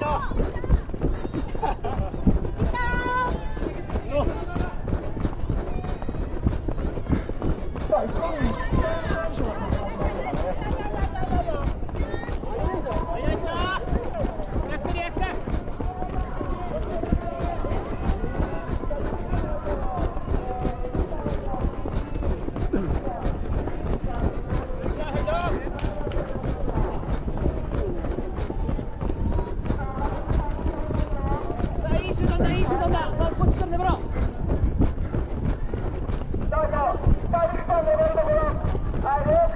Right now. ンナーいい集団だ。さあ腰から粘ろう。スタートスタート粘るところ。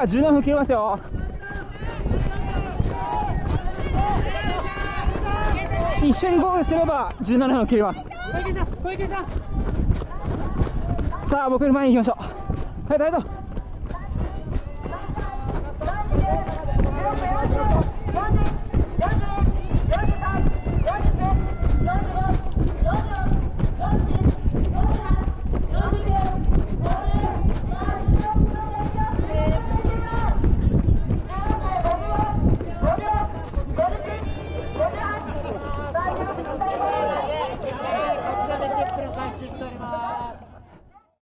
あ17分切りますよ。一緒にゴールすれば17分切ります。さあ僕の前に行きましょう。はい大丈夫